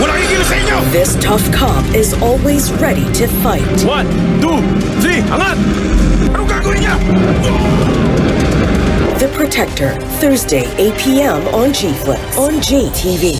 What are you gonna say! This tough cop is always ready to fight. One, two, three, angat! The Protector, Thursday, 8 p.m. on G On GTV.